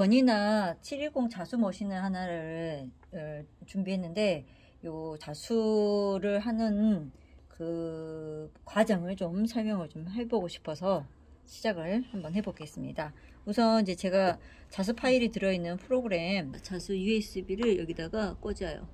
버니나 710 자수 머신을 하나를 어, 준비했는데 요 자수를 하는 그 과정을 좀 설명을 좀 해보고 싶어서 시작을 한번 해보겠습니다. 우선 이제 제가 자수 파일이 들어있는 프로그램 자수 USB를 여기다가 꽂아요.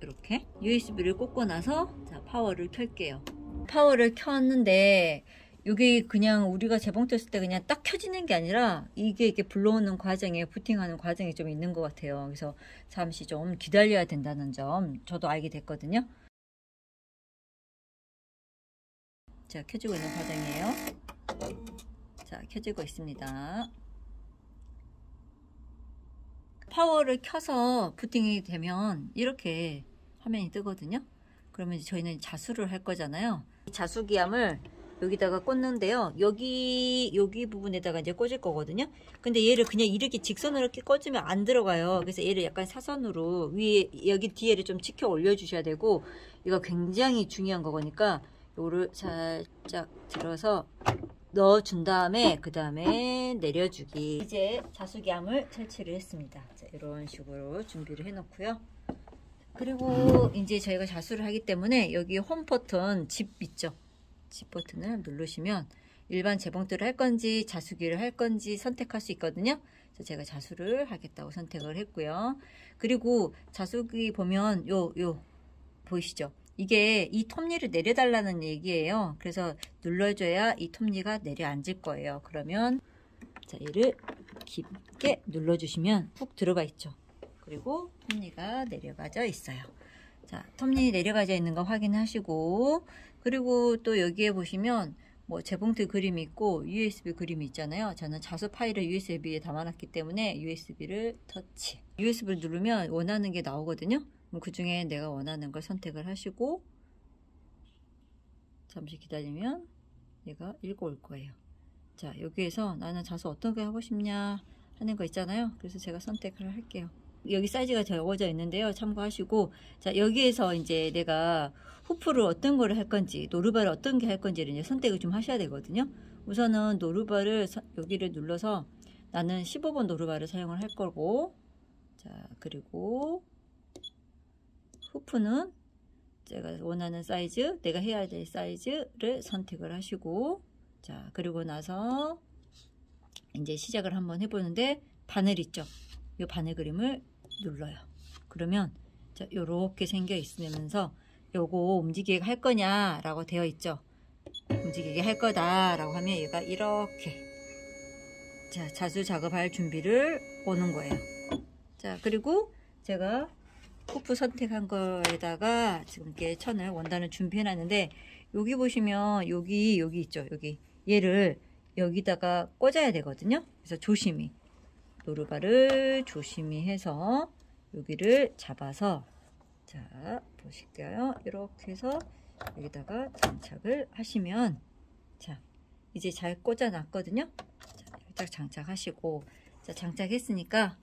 이렇게 USB를 꽂고 나서 자 파워를 켤게요. 파워를 켰는데 이게 그냥 우리가 재봉했을 때 그냥 딱 켜지는 게 아니라 이게 이렇게 불러오는 과정에 부팅하는 과정이 좀 있는 것 같아요. 그래서 잠시 좀 기다려야 된다는 점 저도 알게 됐거든요. 자 켜지고 있는 과정이에요. 자 켜지고 있습니다. 파워를 켜서 부팅이 되면 이렇게 화면이 뜨거든요. 그러면 저희는 자수를 할 거잖아요. 자수기암을 여기다가 꽂는데요. 여기 여기 부분에다가 이제 꽂을 거거든요. 근데 얘를 그냥 이렇게 직선으로 이렇게 꽂으면 안 들어가요. 그래서 얘를 약간 사선으로 위에 여기 뒤에를 좀 치켜 올려 주셔야 되고 이거 굉장히 중요한 거니까 요를 살짝 들어서 넣어준 다음에 그 다음에 내려주기 이제 자수기암을 설치를 했습니다 자, 이런 식으로 준비를 해 놓고요 그리고 이제 저희가 자수를 하기 때문에 여기 홈 버튼 집 있죠 집 버튼을 누르시면 일반 재봉틀을 할 건지 자수기를 할 건지 선택할 수 있거든요 그래서 제가 자수를 하겠다고 선택을 했고요 그리고 자수기 보면 요 요 보이시죠 이게 이 톱니를 내려달라는 얘기예요. 그래서 눌러줘야 이 톱니가 내려앉을 거예요. 그러면 자 얘를 깊게 눌러주시면 훅 들어가 있죠. 그리고 톱니가 내려가져 있어요. 자 톱니 내려가져 있는 거 확인하시고 그리고 또 여기에 보시면 뭐 재봉틀 그림이 있고 USB 그림이 있잖아요. 저는 자수 파일을 USB에 담아놨기 때문에 USB를 터치. USB를 누르면 원하는 게 나오거든요. 그 중에 내가 원하는 걸 선택을 하시고 잠시 기다리면 얘가 읽어올 거예요. 자 여기에서 나는 자수 어떻게 하고 싶냐 하는 거 있잖아요. 그래서 제가 선택을 할게요. 여기 사이즈가 적어져 있는데요. 참고하시고 자 여기에서 이제 내가 후프를 어떤 거를 할 건지 노루발을 어떤 게 할 건지를 이제 선택을 좀 하셔야 되거든요. 우선은 노루발을 여기를 눌러서 나는 15번 노루발을 사용을 할 거고 자 그리고 후프는 제가 원하는 사이즈, 내가 해야 될 사이즈를 선택을 하시고 자 그리고 나서 이제 시작을 한번 해보는데 바늘 있죠? 이 바늘 그림을 눌러요. 그러면 자 요렇게 생겨 있으면서 요거 움직이게 할 거냐 라고 되어 있죠. 움직이게 할 거다 라고 하면 얘가 이렇게 자 자수 작업할 준비를 오는 거예요. 자 그리고 제가 후프 선택한 거에다가 지금 이렇게 천을 원단을 준비해 놨는데 여기 보시면 여기 여기 있죠 여기 얘를 여기다가 꽂아야 되거든요 그래서 조심히 노르바를 조심히 해서 여기를 잡아서 자 보실게요. 이렇게 해서 여기다가 장착을 하시면 자 이제 잘 꽂아 놨거든요. 자, 살짝 장착하시고 자 장착했으니까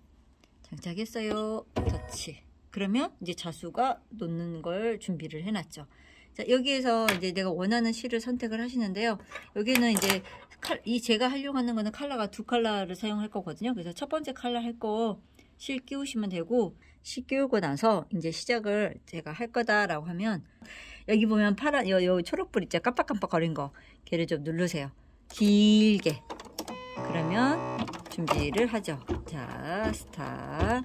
장착했어요. 터치 그러면 이제 자수가 놓는 걸 준비를 해놨죠. 자, 여기에서 이제 내가 원하는 실을 선택을 하시는데요. 여기는 이제 칼, 이 제가 활용하는 거는 컬러가 두 컬러를 사용할 거거든요. 그래서 첫 번째 컬러 할거 실 끼우시면 되고 실 끼우고 나서 이제 시작을 제가 할 거다라고 하면 여기 보면 파란 요, 요 초록불 있죠. 깜빡깜빡 거린 거 걔를 좀 누르세요. 길게 그러면 준비를 하죠. 자 스타트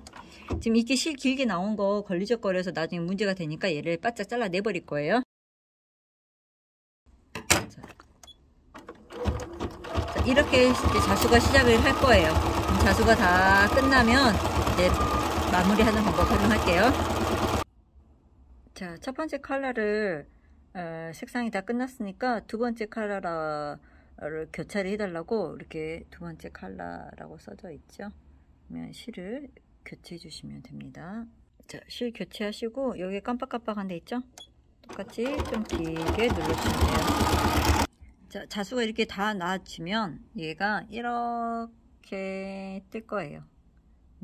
지금 이렇게 실 길게 나온 거 걸리적거려서 나중에 문제가 되니까 얘를 바짝 잘라 내버릴 거예요. 자, 이렇게 자수가 시작을 할 거예요. 자수가 다 끝나면 이제 마무리하는 방법 활용할게요. 자, 첫 번째 컬러를 어, 색상이 다 끝났으니까 두 번째 컬러를 교차를 해달라고 이렇게 두 번째 컬러라고 써져 있죠. 그러면 실을 교체해 주시면 됩니다. 자, 실 교체하시고 여기 깜빡깜빡한 데 있죠? 똑같이 좀 길게 눌러주시면 돼요. 자, 자수가 이렇게 다 나와지면 얘가 이렇게 뜰 거예요.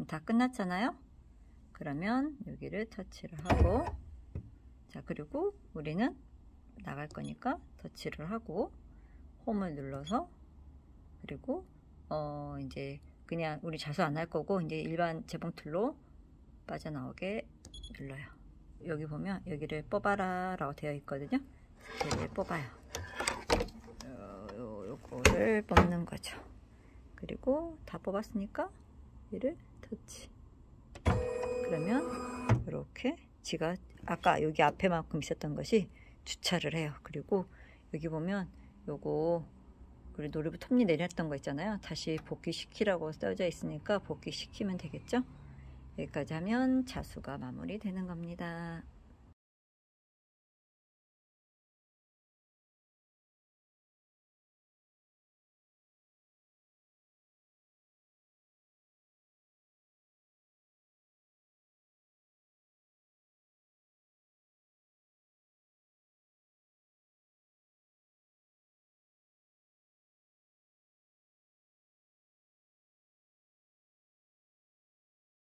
다 끝났잖아요? 그러면 여기를 터치를 하고 자, 그리고 우리는 나갈 거니까 터치를 하고 홈을 눌러서 그리고 어 이제 그냥 우리 자수 안 할 거고 이제 일반 재봉틀로 빠져나오게 눌러요. 여기 보면 여기를 뽑아라 라고 되어 있거든요. 여기를 뽑아요. 요, 요, 요거를 뽑는 거죠. 그리고 다 뽑았으니까 얘를 터치. 그러면 이렇게 지가 아까 여기 앞에만큼 있었던 것이 주차를 해요. 그리고 여기 보면 요거 우리 노르브 톱니 내렸던 거 있잖아요. 다시 복귀시키라고 써져 있으니까 복귀시키면 되겠죠? 여기까지 하면 자수가 마무리되는 겁니다.